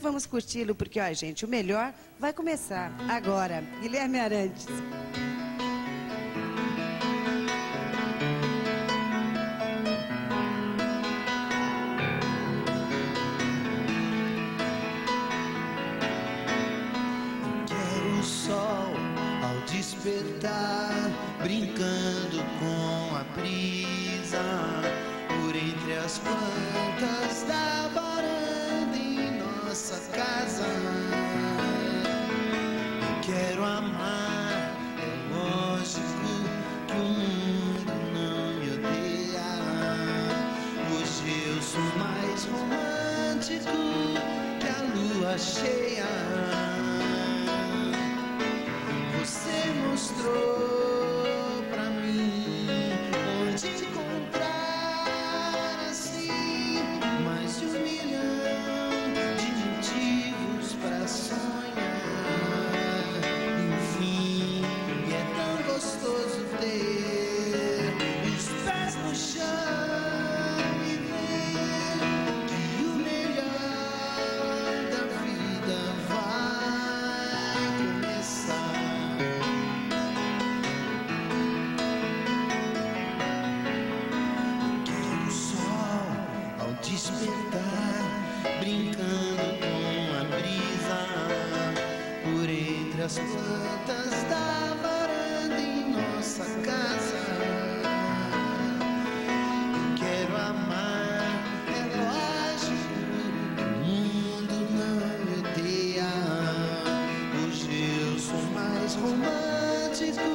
Vamos curti-lo porque, ó, gente, o melhor vai começar agora. Guilherme Arantes. Quero o sol ao despertar, brincando com a brisa, por entre as plantas da a despertar, brincando com a brisa, por entre as plantas da varanda em nossa casa. Quero amar, é lógico, o mundo não me odeia. Hoje eu sou mais romântico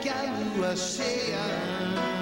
que a lua cheia.